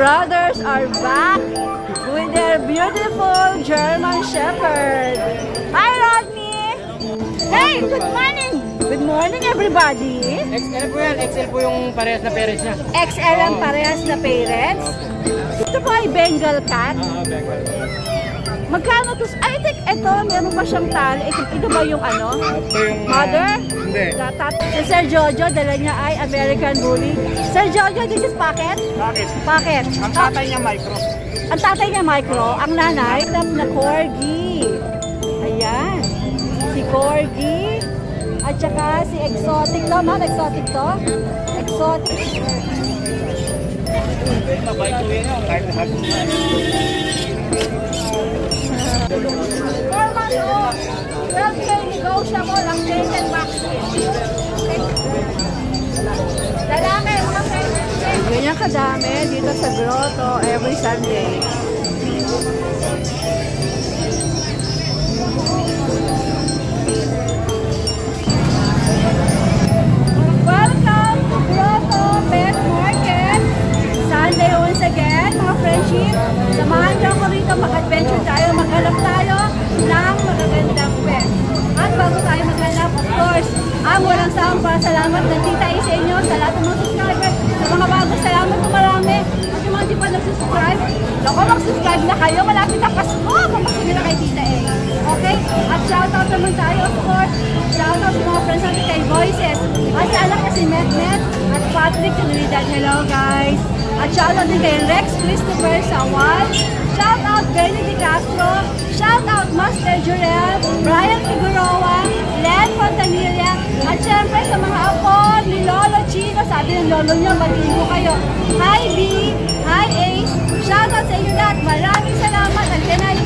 brothers are back with their beautiful German Shepherd. Hi, Rodney! Hey, good morning! Good morning, everybody! XL po yan. XL po yung parehas na parents niya. XL ang parehas na parents. Ito po ay Bengal cat. Ah, Bengal. Magkano to? Ay, tek, ito, meron pa siyang tali. Ito, ito ba yung ano? Ito yung... ah, Mother? Hindi. Tatat. Si Sir Jojo, dala niya ay American Bully. Sir Jojo, this is pocket? Bakit? Pocket. Ang tatay niya micro. Ang tatay niya micro, ang nanay tam na corgi. Ayan. Si corgi. At saka si exotic to, ma'am. Exotic to? Exotic. Mabay ko yun. Kahit na Four months old. 12K negotiable ang taken vaccine. Okay. Lalaki, friends. Ganyan kadami dito sa grotto every Sunday. Friendship. Samahan niyo ako rito mag-adventure tayo, maghanap tayo ng magagandang pet. At bago tayo maghanap, of course, ang walang sawang pasalamat ng tita sa inyo, sa lahat ng mga subscriber, sa mga bago, salamat po marami. At yung mga di pa nag-subscribe, naku, mag-subscribe na kayo, malapit na Pasko, papasugin na kay tita A. Okay? At shoutout naman tayo, of course, shoutout sa mga friends natin kay Voices. At sa anak kasi Metnet at Patrick Trinidad. Hello guys! At shoutout din kay Rex Christopher Sawal. Shoutout Benny Di Castro. Shoutout Master Jurel. Brian Figueroa. Len Fontanilla. At syempre sa mga apo ni Lolo Chino. Sabi ng lolo niya, batiin ko kayo. Hi B! Hi Ace! Shoutout sa inyo lahat. Maraming salamat. Halika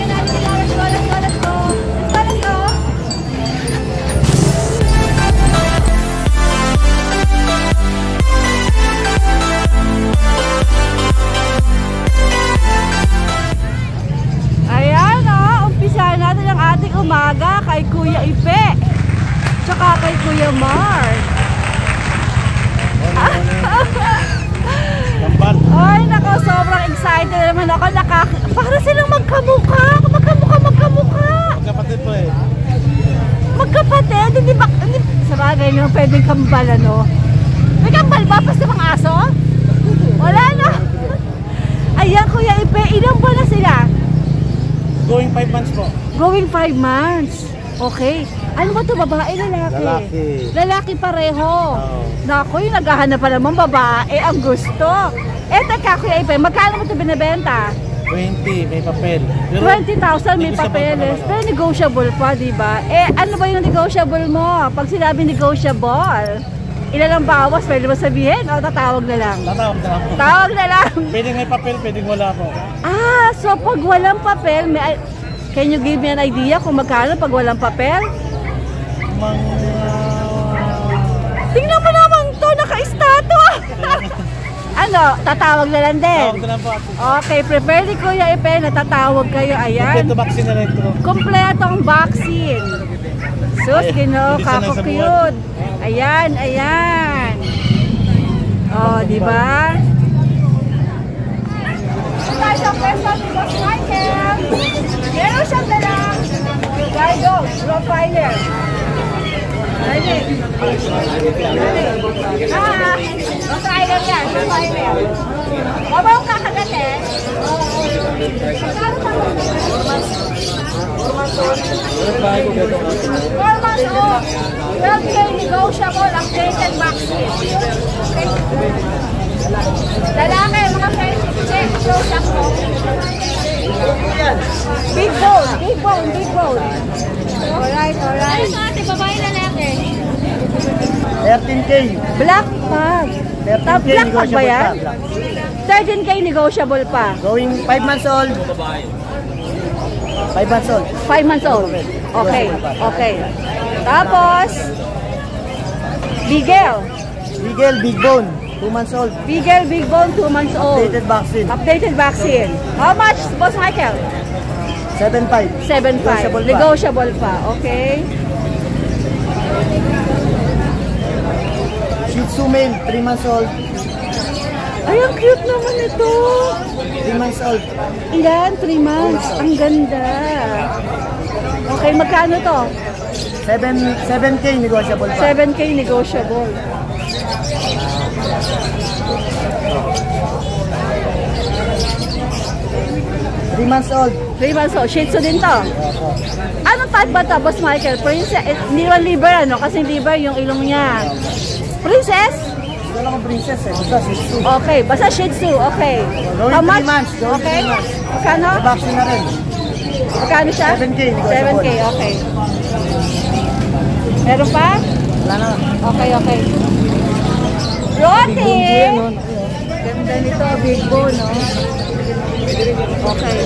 umaga kay Kuya Ipe. Tsaka kay Kuya. Lamban. Ay, nako, sobrang excited naman ako. Naka, para silang magkamukha. Magkamukha, magkamukha. Kapatid po eh. Magkapatid, hindi ba, hindi, sa bagay nyo, pwedeng kambal, ano? May kambal ba pa sa mga aso? Wala na. Ayan, Kuya Ipe, ilang buwan na sila? Going 5 months po. Going 5 months. Okay. Ano ba to babae, lalaki? Lalaki. Lalaki pareho. Oo. Naku, yung naghahanap pa naman babae, ang gusto. Eh, teka, Kuya Ipe, magkano mo ito binibenta? 20, may papel. 20,000 may papeles, naman, pero negotiable pa, di ba? Eh, ano ba yung negotiable mo? Pag sinabi negotiable, ilan ang bawas, pwede ba sabihin? O tatawag na lang? Tatawag na lang. Tawag na lang. Pwedeng may papel, pwedeng wala po. Ah, so pag walang papel, may, can you give me an idea kung magkano pag walang papel? Mga... Tingnan mo naman to, naka-estatwa. ano, tatawag na lang din. Tawag na lang po. Okay, prepare ni Kuya Ipe, natatawag kayo, ayan. Kompleto vaccine na rin ito. Kompletong vaccine. Sus, Ay, gino, hindi sanay sa kako-cute. Ayan, ayan. Oh, di ba? Tayo sa pwesto ni Boss Michael. Meron siyang dalang Guido, Ah. Baba yung kakagatin. Magkano pa Four months old. 12K negotiable ang taken vaccine. Okay? Mga friendship check. Mo. Big bone, big bone, big bone. Alright, alright. Ano ate, babae lalaki? 13K. Black pug. 13K Black pug ba yan? Black. 13K negotiable pa. Going 5 months old. 5 months old. 5 months old. Okay, okay. Tapos, Bigel. Eagle, big bone. 2 months old. Bigel, big bone, 2 months old. Updated vaccine. Updated vaccine. How much, Boss Michael? 7.5. 7.5. Negotiable pa. Negotiable pa. Okay. Shih Tzu male, 3 months old. Ay, ang cute naman ito. 3 months old. Ilan? 3 months. Ang ganda. Okay, magkano to? 7, 7K negotiable pa. 7K negotiable. Three months old. 3 months old. Shih Tzu din to. Anong type ba to, Boss Michael? Princess? Eh, Hindi naman liver, ano? Kasi liver yung ilong niya. Princess? Lang ang princess eh. Basta 60. Okay, basta Shih Tzu. Okay. How much? months, going Okay. months. Magkano? Vaccine na rin. Magkano siya? 7K, negotiable. 7K, okay. Meron pa? Wala na. Okay, okay. No? Ganda nito, big bone, no? Okay.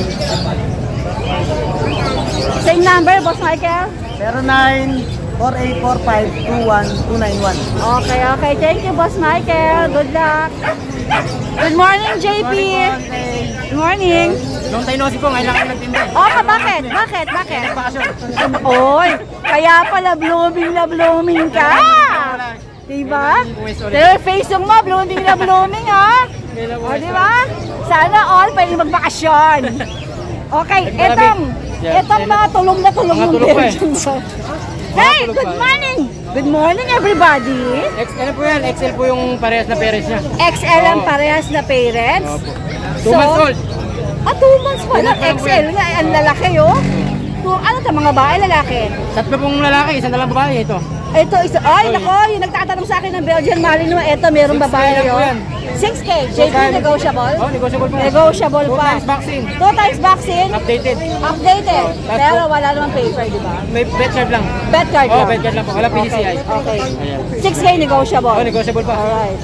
Same number, Boss Michael? 09 4845 21291. Okay, okay. Thank you, Boss Michael. Good luck. Good morning, JP. Good morning. Long time no si po, ngayon lang kayo nagtinda. Oh, ka, bakit? Bakit? Bakit? Oy, kaya pala blooming na blooming ka. Diba? Pero face mo, blooming na blooming ha. O, diba? Sana all pwede magbakasyon. Okay, etong, etong mga tulong na tulong ng virgins. Hey, good morning! Good morning, everybody! XL po yan, XL po yung parehas na parents niya. XL ang parehas na parents. Two months old. Ah, two months pa lang. XL nga, eh, ang lalaki, oh. Two, ano to, mga babae, lalaki? Tatlo pong lalaki, isang dalang babae ito. Ito, isa, ay, nako, yung nagtatanong sa akin ng Belgian Malinois, ito, merong 6K babae, oh. yan. 6K, JP, negotiable? Oh, negotiable pa. Negotiable Two pa. times vaccine. Two times vaccine, Updated. updated. tapos Pero wala namang paper, di ba? May bed card lang. Bed card Oh, lang. bed card lang po. Wala PCI. Okay. Ayan. 6K negotiable. Oh, negotiable pa. Alright.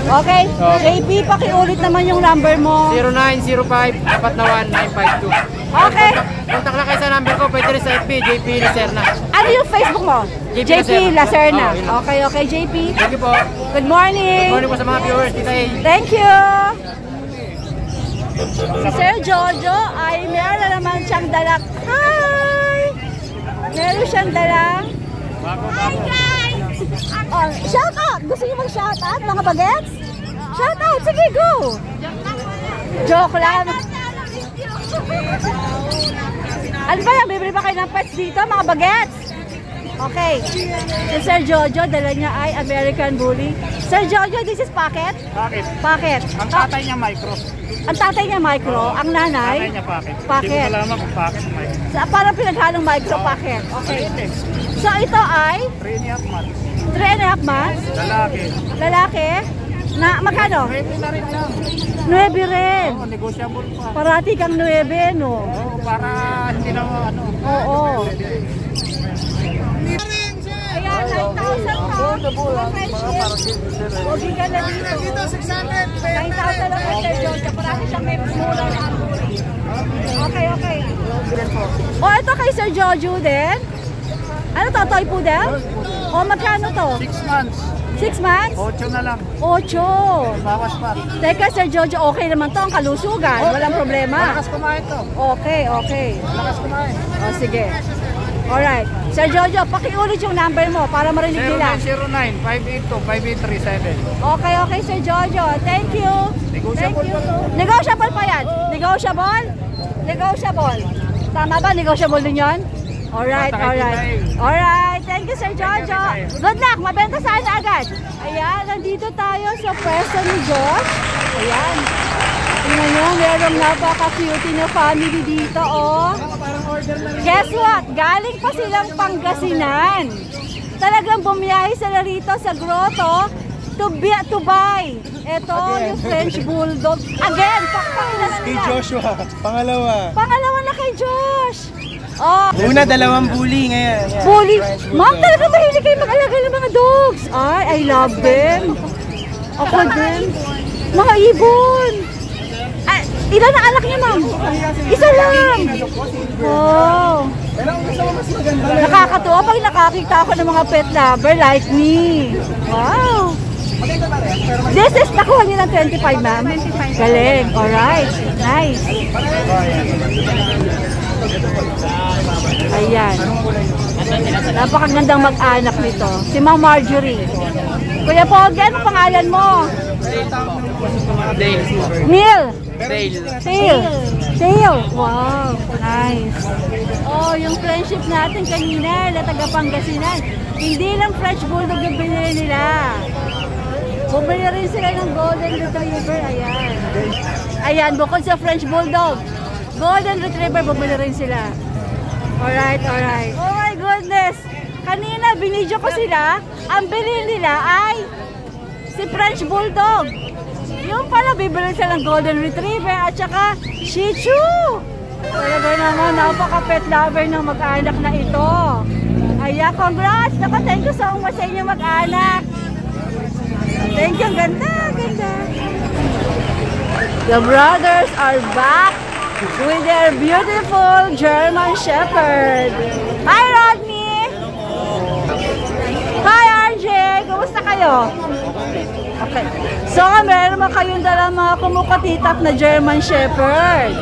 Okay. JP, pakiulit naman yung number mo. 0905 4 na 1952. Okay. Contact lang kayo sa number ko, pwede rin sa FB, JP Lacerna. Ano yung Facebook mo? JP JP Lacerna. Lacerna. Oh. Okay, okay, JP. Thank you po. Good morning. Good morning po sa mga viewers. Tita. Thank you. Si Sir Jojo ay meron na naman siyang dalang. Hi! Meron siyang dalang. Hi guys! Oh, shout out! Gusto niyo mag-shout out mga bagets? Shout out! Sige, go! Joke lang. Ano ba yan? Bibili ba kayo ng pets dito mga bagets? Okay. Si Sir Jojo, dala niya ay American Bully. Sir Jojo, this is Pocket? Bakit? Pocket. Ang Ah, tatay niya micro. ang tatay niya micro, ang nanay, Tatay niya bakit? Bakit? Hindi ko malaman kung bakit micro. sa, parang pinaghalong micro pocket. Okay. So ito ay 3 and a half months. 3 and a half months, Lalaki. lalaki, na magkano? Pwede na rin lang. 9 rin. Oo, negotiable pa. Parati kang 9, no? Oo, para hindi na ano. Oo. Ayan, 9,000 ka. Mga friendship. Huwag ka na dito. 9,000 lang kay Sir Jojo. Parati siyang may mura na Okay, okay. O, ito kay Sir Jojo din. Ano to, toy poodle? O, magkano to? 6 months. 6 months? 8 na lang. 8. Bawas pa. Teka, Sir Jojo, okay naman to ang kalusugan. Walang problema. Malakas kumain to. Okay, okay. Malakas kumain. O, sige. Alright. Sir Jojo, pakiulit yung number mo para marinig nila. 0909-582-5837. Okay, okay, Sir Jojo. Thank you. Negotiable Thank you. pa to. Negotiable pa yan. Negotiable? Negotiable. Tama ba? Negotiable din yan? Alright, alright. Alright. Thank you, Sir Jojo. Good luck. Mabenta sana agad. Ayan, nandito tayo sa pwesto ni Josh. Ayan. Tingnan nyo, merong napaka-cutie na family dito, oh. Guess what? Galing pa silang Pangasinan. Talagang bumiyahe sila rito sa grotto to, be, to buy. Ito, yung French Bulldog. Again, pakpakilan nila. Joshua, pangalawa. Pangalawa na kay Josh. Oh, Una, dalawang bully ngayon. Yan. bully. Ma'am, talaga mahilig kayo mag-alaga ng mga dogs. Ay, I love them. Ako din. Mga ibon. Ay, ilan ang anak niya, ma'am? Isa lang. Oh. Nakakatuwa pag nakakita ako ng mga pet lover like me. Wow. This is, nakuha niyo ng 25, ma'am? 25. Galing. Alright. Nice. Ayan. Napakagandang mag-anak nito. Si Ma'am Marjorie. Kuya Pogi, ano pangalan mo? Dale. Neil! Dale. Tail. Wow, nice. Oh, yung friendship natin kanina na taga Pangasinan. Hindi lang French Bulldog yung binili nila. Bumili rin sila ng Golden Retriever. Ayan. Ayan, bukod sa French Bulldog. Golden Retriever, bumili rin sila. Alright, alright. Oh my goodness! Kanina, binidyo ko sila. Ang bilhin nila ay si French Bulldog. Yung pala, bibili sila ng Golden Retriever at saka Shih Tzu. Talaga naman, napaka-pet lover ng mag-anak na ito. Aya, congrats! Naku, thank you so much sa inyo mag-anak. Thank you, ganda, ganda. The brothers are back with their beautiful German Shepherd. Hi, Rodney! Hi, RJ! Kumusta kayo? Okay. So, meron mga kayong dala mga kumukatitap na German Shepherd.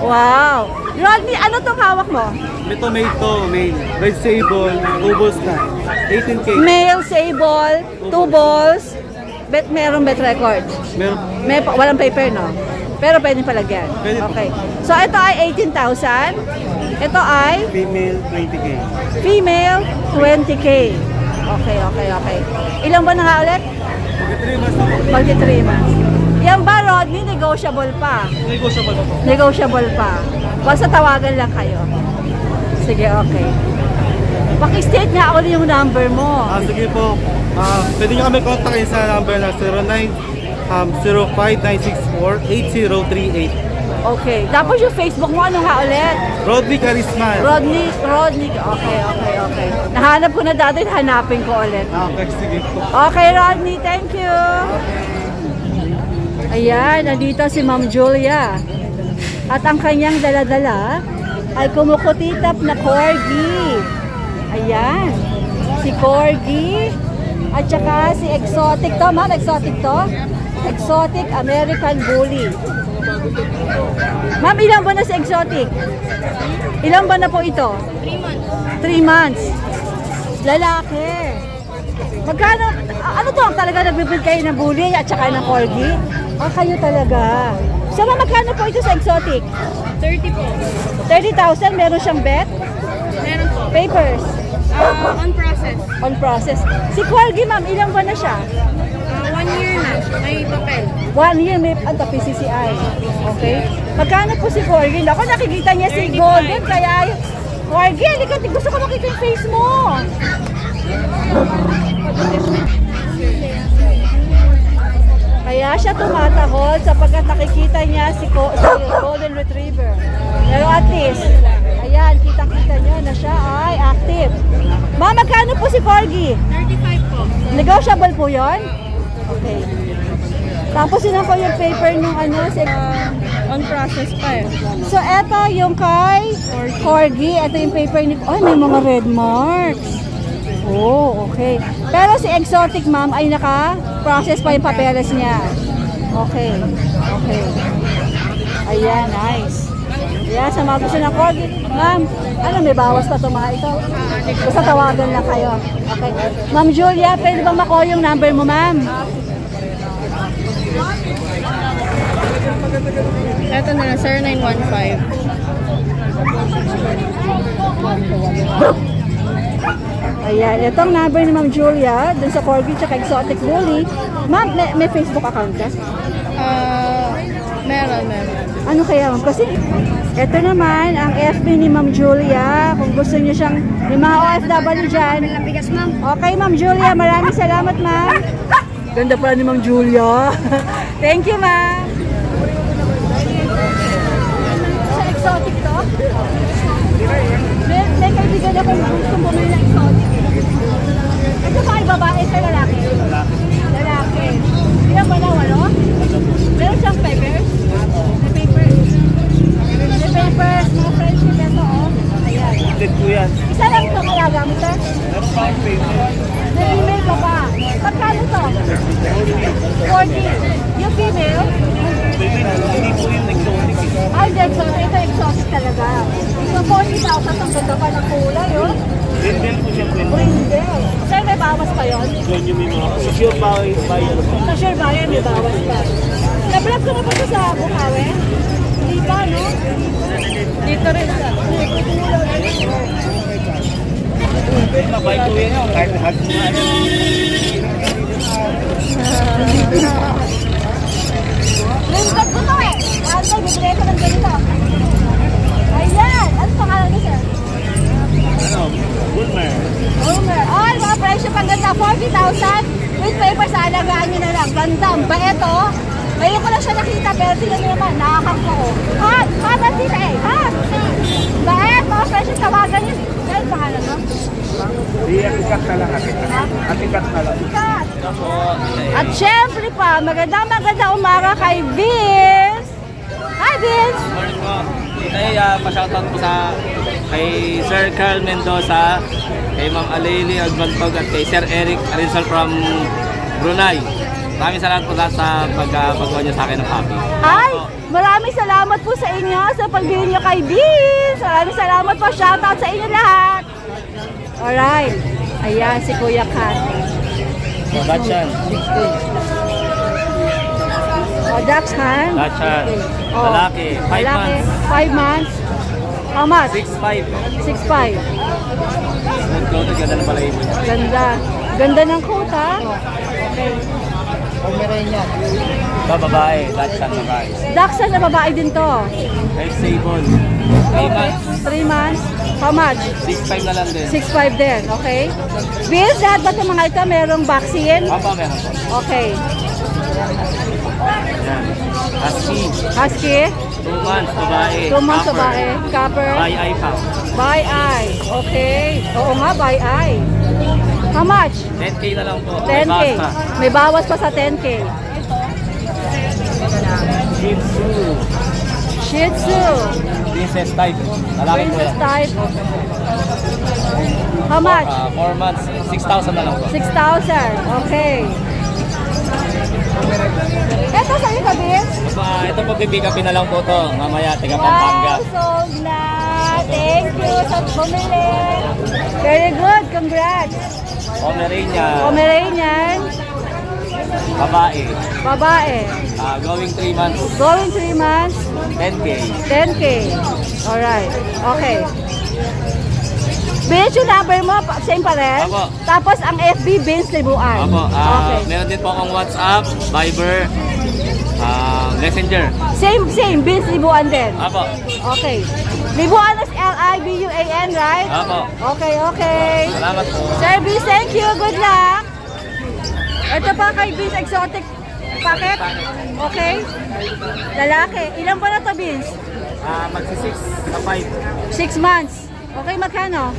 Wow! Rodney, ano tong hawak mo? May tomato, may red sable, ubos na. 18K. Male sable, two balls, bet meron bet record. Meron May walang paper, no? Pero pwede palagyan. Pwede po. Okay. So, ito ay 18,000. Ito ay female, 20K. female, 20K. Okay, okay, okay. Ilang ba na nga ulit? Okay, 3 months na po. Magti 3 months. Yan ba, Rodney? Negotiable pa. Negotiable pa po. Negotiable pa. Basta tawagan lang kayo. Sige, okay. Paki-state nga ulit yung number mo. Ah, sige po. Ah, pwede nyo kami kontakin sa number na 09 um, 05964-8038. Okay. Tapos yung Facebook mo, ano nga ulit? Rodney Carisma. Rodney, Rodney. Okay, okay, okay. Nahanap ko na dati, hanapin ko ulit. Ah, okay, sige po. Okay, Rodney, thank you. Ayan, nandito si Ma'am Julia. At ang kanyang daladala ay kumukutitap na corgi. Ayan, si corgi. At saka si exotic to, ma'am, exotic to? Exotic American Bully. Ma'am, ilan ba na si exotic? Ilan ba na po ito? 3 months. 3 months. Lalaki. Magkano, ano to? Talaga nagbibig kayo ng bully at saka ng corgi? Ah, kayo talaga. So, ma'am, magkano po ito sa exotic? 30 po. 30,000, meron siyang bet? Meron po. Papers, Ah, on process. on process. Si corgi, ma'am, ilang ba na siya? Ah, one year na. May papel. One year, may ano, PCCI. Okay? Magkano po si corgi? Ako, nakikita niya si Golden, kaya Corgi, halika, gusto ko makita yung face mo. Kaya siya tumatahol sapagkat nakikita niya si, Ko, si Golden Retriever. Pero at least, ayan, kita-kita niya na siya ay active. Ma, magkano po si Corgi? 35 po. Negotiable po yon? Okay. Tapos yun ako yung paper nung ano, si On process pa eh. So, eto yung kay Corgi. Ito yung paper ni... Ay, may mga red marks. Oh, okay. Pero si Exotic Ma'am ay naka-process pa yung papeles niya. Okay. Okay. Ayan, nice. Ayan, sa mga gusto ng Corgi. Ma'am, ano, may bawas pa ito mga ito? Basta tawagan lang kayo. Okay. Ma'am Julia, pwede ba makuha yung number mo, ma'am? Ito na lang, sir, 915. Ayan, itong number ni Ma'am Julia, dun sa Corgi tsaka Exotic Bully. Ma'am, may, may Facebook account ka? Ah, meron, meron. Ano kaya ma'am? Kasi ito naman ang FB ni Ma'am Julia. Kung gusto niyo siyang, yung mga OFW dyan. Okay, Ma'am Julia. Maraming salamat, ma'am. Ganda pala ni Ma'am Julia. Thank you, ma'am. May, may kaibigan akong gusto bumili ng exotic. Ito ba ay babae sa lalaki? Lalaki. Lalaki. Ba na, walo? Meron siyang papers? May papers. May papers, mga friendship ito, oh. Ayan. Update po yan. Isa lang ito kalaga mo, sir? Meron pa akong paper. May email ka pa. Magkano to? 40. Yung female? Hindi po yung exotic. eh. Ah, hindi exotic. Ito exotic talaga. So, 40,000 ang ganda pa ng kulay, oh. Brindle po siya. brindle. Brindle. Sir, may bawas pa yun? Yun yung may mga sure by, by ano po. Sa sure buyer, may bawas pa. Na-vlog ko na ba ito sa Bukawi? Hindi pa, no? Dito rin sa... By two yan yun. Kahit hag na ano. Limited ko to eh. Time, bibili ko ng ganito. Ano pangalan niya, sir? Ano? Goodmer. Homer. Ay, mga presyo pang ganda. 40,000 with papers. Alagaan nyo na lang. Ganda. Ang Bait, oh. Ngayon ko lang siya nakita, pero naman, nakakak ko. Hot! Hot ang tita eh! Hot! Bait! Mga presyo, tawagan nyo. Ano pangalan mo? Di, atikat na lang atikat. Atikat na lang. Kat! At syempre pa, magandang magandang umaga kay Vince! Hi, Vince! Morning po. Ay, uh, pa-shoutout po sa kay Sir Carl Mendoza, kay Ma'am Alayli Agbantog at kay Sir Eric Arizal from Brunei. Maraming salamat po lahat sa pagpagawa niyo sa akin ng copy. Ay, maraming salamat po sa inyo sa pagbili niyo kay Vince. Maraming salamat po. Shoutout sa inyo lahat. Alright. Ayan, si Kuya Kat. Dachan. O, Dax, han? Dachan. Oh, Lalaki. 5 Lalaki, months. Five months. How much? 6'5". 6'5". Smooth coated, ganda ng balahibo niya. Ganda. Ganda ng coat, ha? Okay. Pomeranian. Ba, babae. Dachan, babae. Daxan na babae din to. Kay Sable. 3 months. 3 months. How much? 6'5 na lang din. 6'5 din, okay? Vince, lahat ba itong mga ito merong vaccine? Papa, meron po. Okay. Yan. Husky. Husky, 2 months, babae. 2 months Copper. babae. Copper, By eye pa. by eye. Okay. Oo nga, by eye. How much? 10k na lang po. May 10K. basta. May bawas pa sa 10K. Shih Tzu. Shih Tzu. Princess type. Lalaki po Princess yan. type. How much? 4 months, 6,000 na lang po. 6,000. Okay. Ito sa'yo ka, Vince? Uh, ito po, pipick upin na lang po to. Mamaya, taga Pampanga. Wow, so glad. Thank you sa bumili. Very good. Congrats. Pomeranian, Pomeranian, babae. babae. Uh, going 3 months, Going 3 months, 10k. 10K. Alright. Okay. Vince, yung number mo, same pa rin? Apo. Tapos ang FB, Vince Libuan. Opo, ah, okay. meron din po akong WhatsApp, Viber, ah, Messenger. Same, same. Vince Libuan din. Apo, Okay. Libuan is L-I-B-U-A-N, right? apo. Okay, okay. Salamat po. Sir Vince, thank you. Good luck. Ito pa kay Vince Exotic Packet. Okay. Lalaki. Ilan pa na to, Vince? Ah, magsi-6 sa 5, 6 months. Okay, magkano?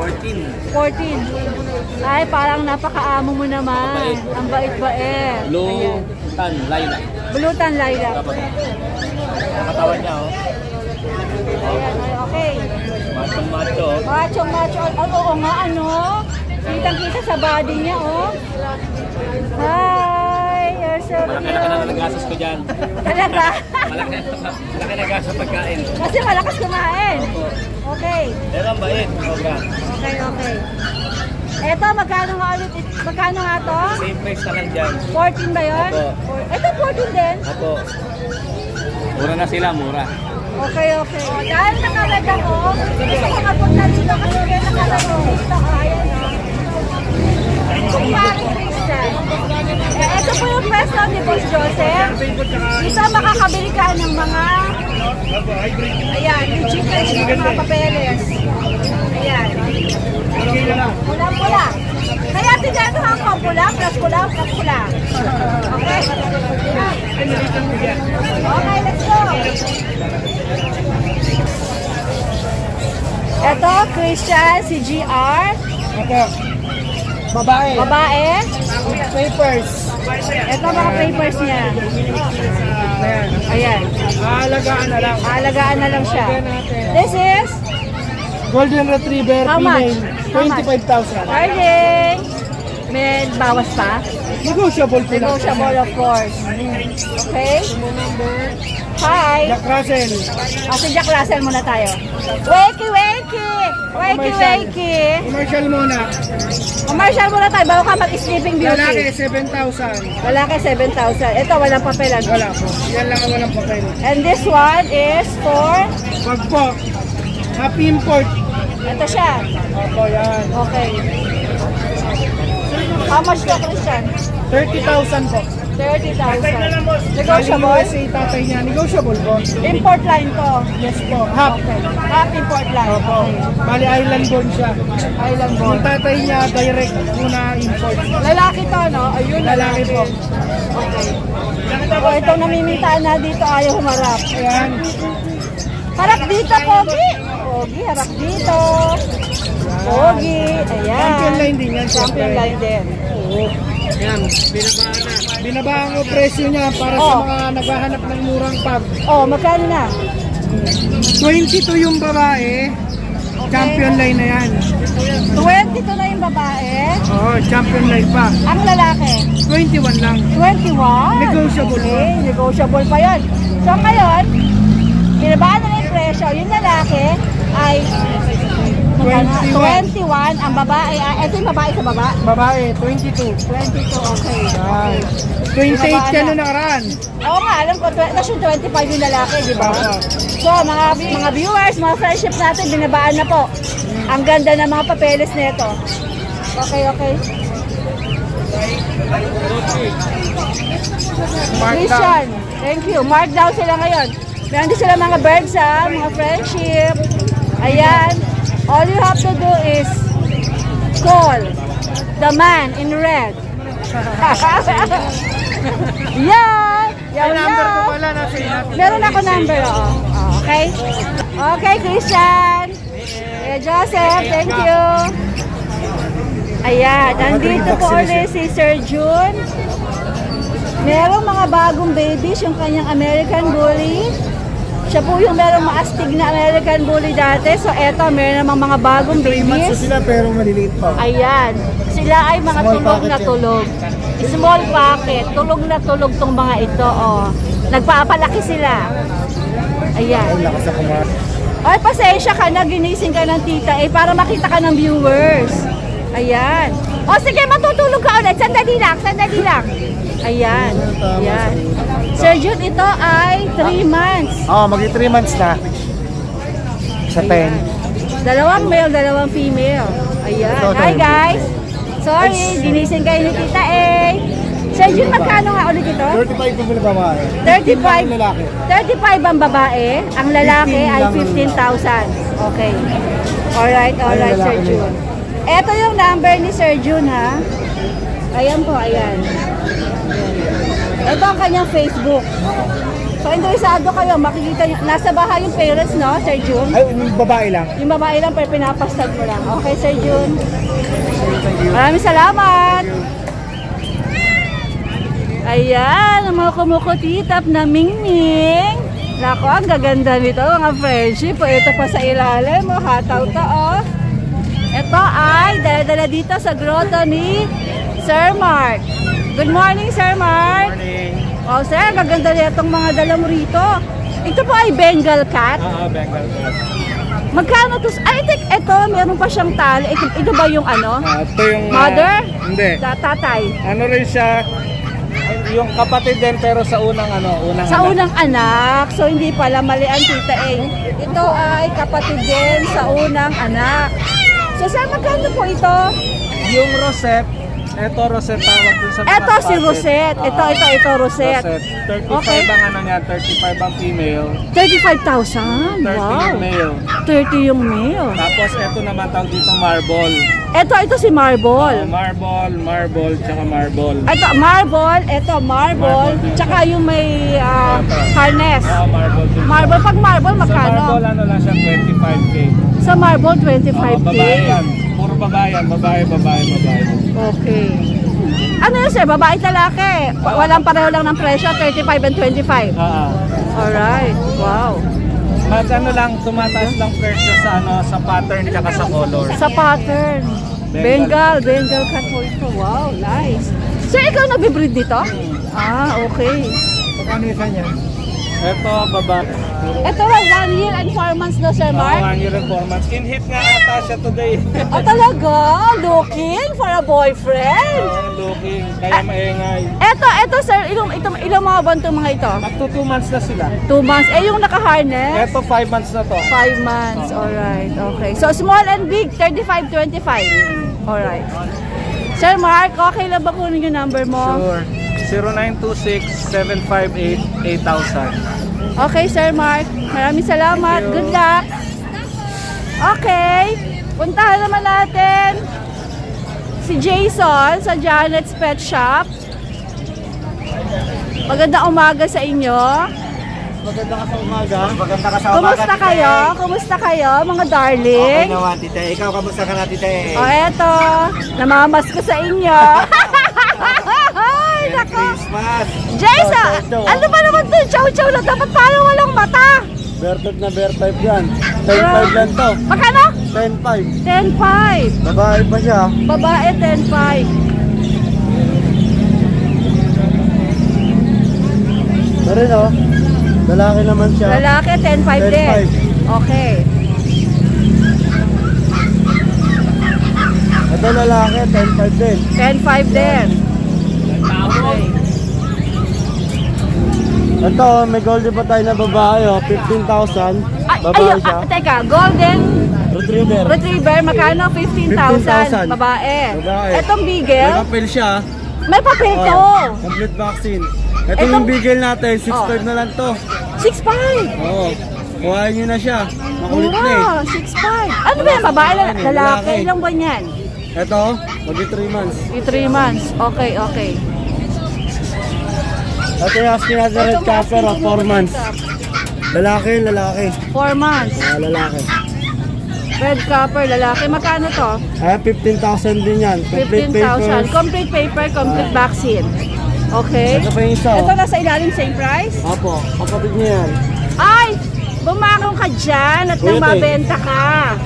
14. 14. Ay, parang napakaamo mo naman. Mabait. Ang bait-bait. Blue tan, lilac. Bulutan, Laila. Tapos, katawan niya, oh. Ayan, ay, okay. Machong macho, oh. Macho, macho. Oh, oo nga, ano? Kitang-kita sa body niya, oh. Hi, you're so Na nagasos ko dyan. Talaga? Malaki, malaki na gas sa pagkain. Kasi malakas kumain. Okay. Pero ang bait, sobra. Okay, okay. Eto, magkano nga ulit? Magkano nga to? Same price na lang dyan. 14 ba yun? Opo. Ito 14 din? Ako. Mura na sila, mura. Okay, okay. Dahil nakared ako, gusto ko mapunta dito kasi kaya nakared ako dito. Ayan o. Kung paring Christian. Eh, ito po yung pwesto ni Boss Joseph. Dito makakabili ka ng mga Ayan, chicken, yung mga papeles. Ayan. Pula-pula. Kaya tignan mo ako, pula, plus pula, plus pula. Okay? Okay, let's go. Ito, Christian, si GR. Ito. Babae. Babae. Papers. Ito mga papers niya. Ayan. Aalagaan na lang. Alagaan na lang siya. This is Golden Retriever How much? female. How much? 25,000. Darling. May bawas pa? Negotiable po lang. Negotiable of course. Okay? Hi! Jack Russell. O, si Jack Russell muna tayo. Wakey, wakey! Wakey, wakey! Commercial muna. Commercial muna tayo bago ka mag-sleeping Lalaki, beauty. 7,000. Lalaki, 7,000. Ito, walang papelan. Wala po. Yan lang ang walang papel. And this one is for... Wag po. Happy import. Ito siya. Opo, yan. Okay. How much to, Christian? 30,000 po. 30,000. Galing Negotiable? USA tatay niya. Negotiable po. Import line to. Yes po. Half. Okay. Half import line. Opo. Bali island born siya. Island Yung board. tatay niya direct muna import. Lalaki to, no? Ayun, Lalaki po. Okay. O, itong namimintaan na dito ayaw humarap. Ayan. Harap dito, Pogi. Pogi, harap dito. Pogi. Ayan. Champion line din yan, Champion line din. Yan. Binabaan na. Binabaan ko presyo niya para Oh. sa mga naghahanap ng murang pag. Oh, magkano na? 22 yung babae. Champion line na yan. 22 na yung babae. Oo, champion line pa. Ang lalaki, 21 lang. 21. Negotiable okay, negotiable pa yun. So ngayon, binabaan na yung presyo. Yung lalaki ay? 21. 21. Ang babae, ah, ito yung babae sa baba. Babae, 22. 22, okay. Yan. 28 ka nung nakaraan. Oo nga, alam ko, tapos yung 25 yung lalaki, di ba? Oo. So, mga mga viewers, mga friendship natin, binabaan na po. Ang ganda ng mga papeles nito. Okay, okay. Christian, thank you. Mark down sila ngayon. Meron din sila mga birds ha, mga friendship. Ayan. All you have to do is call the man in red. Yan! Yan May number yan. ko pala inat. Meron ako number, oo. Oh, okay? Okay, Christian. Eh, Joseph, thank you. Ayan, nandito po ulit si Sir June. Merong mga bagong babies, yung kanyang American Bully. Siya po yung merong maastig na American Bully dati. So, eto, meron namang mga bagong babies. sila pero maliliit pa. Ayan. Sila ay mga Small tulog na yan. tulog. Small packet. Tulog na tulog tong mga ito. Oh. Nagpapalaki sila. Ayan. Lakas ako mga. Ay, pasensya ka na. Ginising ka ng tita eh para makita ka ng viewers. Ayan. O sige, matutulog ka ulit. Sandali lang, sandali lang. Ayan. Ayan. Sir Jude, ito ay 3 months. Oo, oh, magli 3 months na. Sa 10. Dalawang male, dalawang female. Ayan. Hi guys. Sorry, ginising kayo ni Tita A. Sir Jun, magkano nga ulit ito? 35 po pala babae. 35. lalaki. 35 ang babae, ang lalaki 15 ay lang. 15,000. Okay. Alright, alright, Sir Jun. Ito yung number ni Sir Jun, ha? Ayan po, ayan. Ito ang kanyang Facebook. So, interesado kayo, makikita nyo. Nasa bahay yung parents, no, Sir Jun? Ay, yung babae lang. Yung babae lang, pero pinapastag mo lang. Okay, Sir Jun? Maraming salamat! Ayan, ang mga kumukutitap na mingming. Nako, ang gaganda nito, mga friendship. O, ito pa sa ilalim, o, hataw to, oh. Ito ay dala-dala dito sa grotto ni Sir Mark. Good morning, Sir Mark. Morning. Oh, sir, ang gaganda nitong mga dala mo rito. Ito po ay Bengal cat. Ah, Bengal cat. Magkano to? Ay, tek, ito, meron pa siyang tali. Ito, ito ba yung ano? Ah, ito yung... ah, Mother? hindi. Ta- tatay. Ano rin siya, yung kapatid din pero sa unang ano, unang Sa anak. unang anak. So, hindi pala mali ang tita A. Ito ay kapatid din sa unang anak. So, saan magkano po ito? Yung Rosette, eto Rosette tawag dun sa mga Ito si spotted. Rosette. Ito, Ah, ito, ito, Rosette. Rosette. 35 Okay. ang ano niya, 35 ang female, 35,000. 30 Wow. yung male. 30 yung male. Tapos eto naman tawag dito marble. Ito, ito si Marble. marble, marble, tsaka marble. Ito, Marble. Ito, Marble. Marble. Tsaka yung may ah, harness. Ah, marble din. Marble. Pag Marble, Sa magkano? marble ano lang siya, 25k. Sa Marble, Oh, 25K. babae yan. Puro babae yan. Babae, babae, babae. Okay. Ano yun sir? Babae at lalaki? Wa- Walang pareho lang ng presyo, 35 and 25. Ah, ah. Alright. Wow. Mas ano lang, tumataas lang presyo sa ano sa pattern tsaka sa color. Sa pattern. Bengal, Bengal cat ito. Wow, nice. Sir, ikaw nagbe-breed dito? Ah, okay. Magkano isa niya? Ito, baba. Ito, one year and four months na, Sir Mark. One year and four months. In hit nga ata siya today. Oh, talaga? Looking for a boyfriend? Looking, kaya maingay. Eto, eto, sir. Ilang, ito, ilang mga itong mga ito? Up to two months na sila. Two months. Eh, yung naka-harness? Ito, five months na to. Five months. Alright. Okay. So, small and big, 35, 25. Alright. Sir Mark, okay lang ba kunin yung number mo? Sure. 0926-758-8000. Okay, Sir Mark. Maraming salamat. Good luck. Okay. Puntahan naman natin si Jason sa Janet's Pet Shop. Magandang umaga sa inyo. Maganda ka sa umaga. Maganda ka sa Kumusta kayo? Kumusta kayo, mga darling? naman, tita. Ikaw, kamusta ka na, tita? O eto, namamas ko sa inyo. Christmas! Jason, ano ba naman to? Chow-chow na dapat parang walang mata. Bear type na bear type yan. 10-5 lang to. Magkano? 10-5. 10.5. Babae pa siya. Babae, 10.5. Ito rin oh. Lalaki naman siya. Lalaki, 10.5 din. 10.5. Okay. Ito lalaki, 10-5 din. 10.5 din. Okay. Ito, may golden pa tayo na babae oh. 15,000. Ay, Babae ay, siya. ah, teka, golden Retriever. retriever, magkano? 15,000. 15,000. Babae. Babae. Etong May beagle, papel siya. may papel to. Oh, complete vaccine. Ito Itong- yung bigel natin, 6.5 Oh. na lang to. 6.5. Oo. Kuhain nyo na siya. Makulit na eh. Wow, 6'5". Ano ba yan? Babae, lala- lalaki? Lalaki. Ilang buwan yan? Ito, magi 3 months. Yung 3 months. Okay, okay. Ito yung asking red capper, 4 months. Lalaki, lalaki. 4 months. Ah, lalaki. Red copper, lalaki. Magkano to? Ah, 15,000 din yan. Complete 15,000. papers. Complete paper, complete vaccine. Okay. Ito pa yung isa. Ito oh. nasa ilalim, same price? Opo, kapatid niya yan. Ay! Bumakong ka dyan at nang mabenta ka.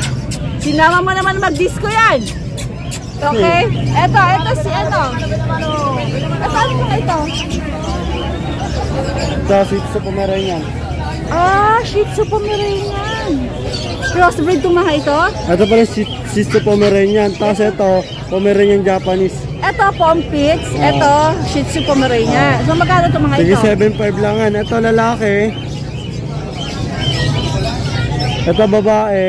Sinama mo naman mag-disco yan. Okay? Ito, ito si ano. Ito, ano ito? Ito, sweet sa Pomeranian. Ah, Shih Tzu Pomeranian. Crossbreed itong mga ito? Ito pala si Shih Tzu Pomeranian. Tapos ito, Pomeranian Japanese. Ito, Pompits. Ah. Ito, Shih Tzu Pomeranian. So, magkano itong mga Sige, ito? 7.5 lang yan. Ito, lalaki. Ito, babae.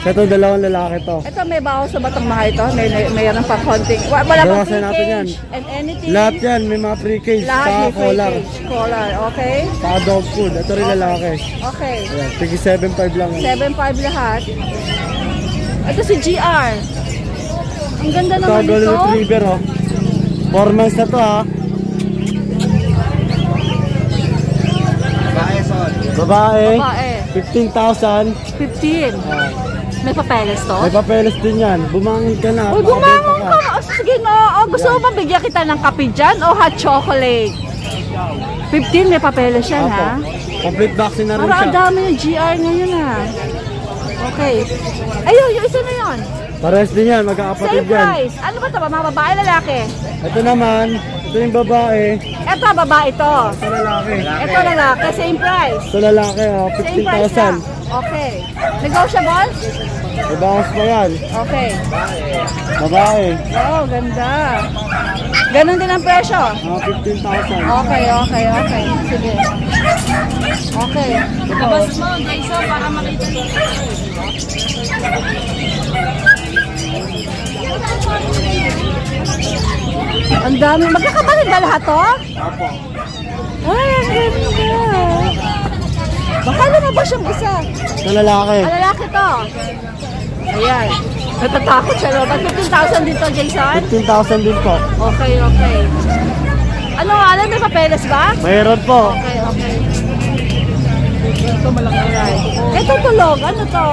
Ito, dalawang lalaki to. Ito, may baho sa batang mga ito. May, may mayroon pa konting. wa- Wala pang free natin yan. cage and anything. Lahat yan, may mga pre-cage, Lahat saka may free collar, cage. Collar, okay? saka dog food. Ito rin lalaki. Okay. Ayan, sige 7.5 lang. yan. 7.5 lahat. Ito si GR. Ang ganda Ito, naman golden ito. retriever, oh. 4 months na to, ha. Babae, Babae. 15,000. 15. Ah, May papeles to? may papeles din yan. Bumangon ka na. Uy, bumangon ka. Oh, sige no. Oh, gusto mo ba bigyan kita ng kape dyan o hot chocolate? 15 may papeles yan Apo. ha? Complete vaccine na rin Para siya. dami ng GR ngayon ha. Okay. Ayun, yung isa na yun. Pares din yan, magkakapatid Same yan. price. Ano ba ito? Mga babae, lalaki? Ito naman, ito yung babae. Ito, babae ito. Ito lalaki. Ito lalaki, same price. Ito lalaki, oh, Same price lang. 15,000. Okay. Negotiable? Ibawas pa yan. Okay. Babae, Oh, ganda. Ganon din ang presyo. mga 15,000. Okay, okay, okay. Sige. Okay. Labas mo, Jason, para makita Ang dami. Magkakapalit ba lahat to? Apo. Ay, ang ganda. Baka lumabas yung isa. Ito lalaki. Ang lalaki to. Ayan. Natatakot siya. No? Ba't 15,000 dito, Jason? 15,000 din po. Okay, okay. Ano alam, may papeles ba? Mayroon po. Okay, okay. Ito malaki Ito tulog, ano to?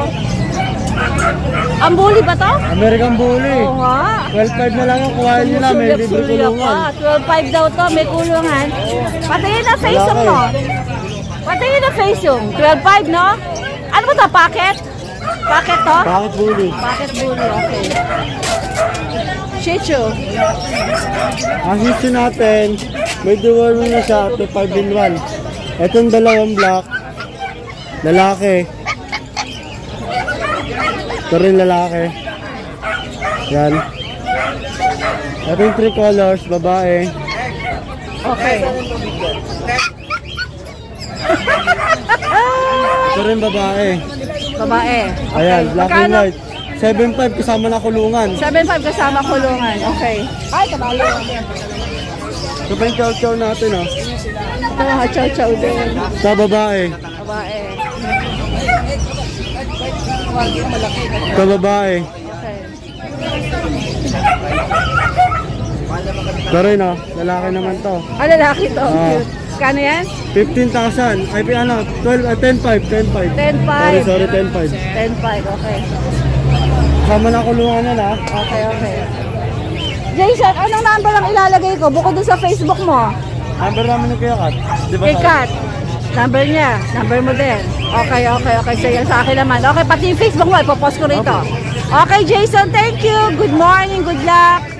Ang bully ba to? American Bully. Oo nga. 12.5 na lang yung kuhain nyo na. May libre kulungan. pa. 12.5 daw to, may kulungan. Patayin na face yung Malaki. mo. Patayin na face yung. 12.5 no? Ano ba to, packet? Packet to? Bakit bully? Packet bully, okay. Shih Tzu. Ang history natin, may dual na siya to 5 in 1. Itong dalawang black, lalaki. Ito rin lalaki. Yan. Itong three colors, babae. Okay. Ito rin babae. Babae. Ayan, black and Magkano? white. 7.5 kasama na kulungan. 7.5 kasama kulungan. Okay. Ay, kabalo. Ito pa yung chow-chow natin, oh. Ito mga chow-chow din. Sa babae. Babae. Sa babae. Ito rin, oh. Lalaki naman to. Ah, lalaki to. Cute. Kano yan? 15,000. Ay, ano, 12, uh, 10.5, 10.5. 10.5. Sorry, sorry, 10.5. 10.5. Okay. Kasama na kulungan yan, ha? Okay, okay. Jason, anong number ang ilalagay ko? Bukod dun sa Facebook mo. Number namin yung Kuya Kat. Di ba? Kay Kat. Number niya. Number mo din. Okay, okay, okay. So, yan sa akin naman. Okay, pati yung Facebook mo, ipopost ko rito. Okay, Jason, thank you. Good morning, good luck.